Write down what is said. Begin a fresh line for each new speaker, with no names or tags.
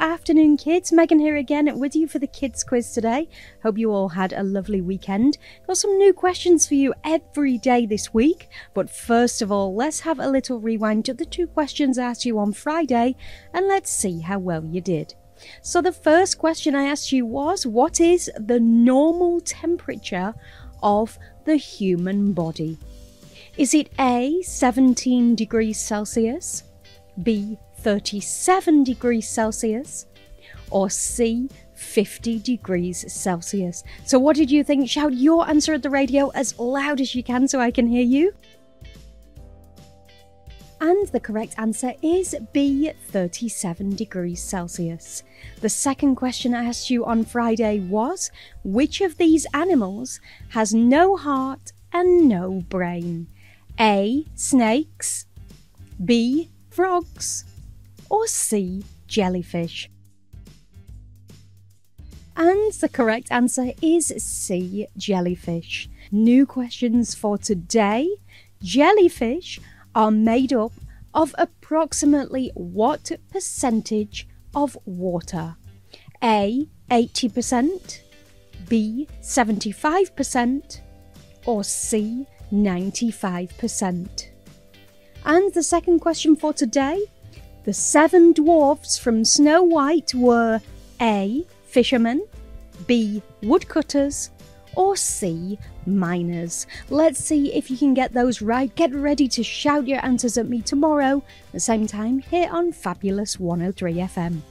afternoon, kids. Megan here again with you for the kids quiz today. Hope you all had a lovely weekend. Got some new questions for you every day this week. But first of all, let's have a little rewind to the two questions I asked you on Friday and let's see how well you did. So, the first question I asked you was What is the normal temperature of the human body? Is it A, 17 degrees Celsius, B, 37 degrees Celsius, or C, 50 degrees Celsius? So, what did you think? Shout your answer at the radio as loud as you can so I can hear you. And the correct answer is B, 37 degrees Celsius. The second question I asked you on Friday was Which of these animals has no heart and no brain? A. Snakes, B. Frogs, or C. Jellyfish? And the correct answer is C. Jellyfish. New questions for today. Jellyfish are made up of approximately what percentage of water? A. 80%, B. 75%, or C. 95%. And the second question for today the seven dwarfs from Snow White were A. Fishermen, B. Woodcutters, or C. Miners. Let's see if you can get those right. Get ready to shout your answers at me tomorrow, At the same time here on Fabulous 103 FM.